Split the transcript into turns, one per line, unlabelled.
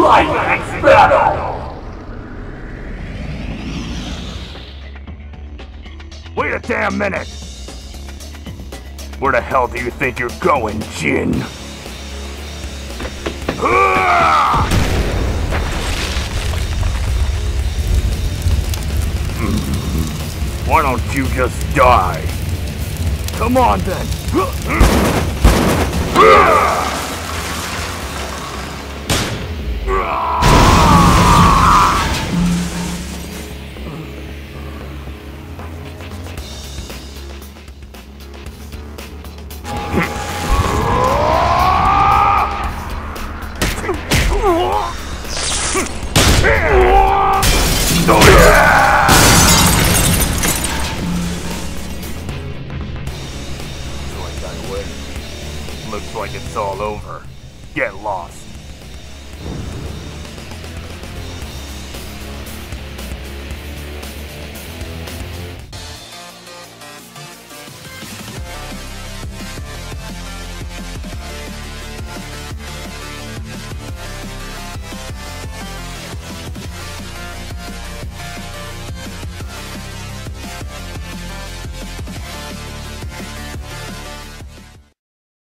Climax battle!
Wait a damn minute! Where the hell do you think you're going, Jin? Why don't you just die? Come on then! Looks like it's all over. Get lost.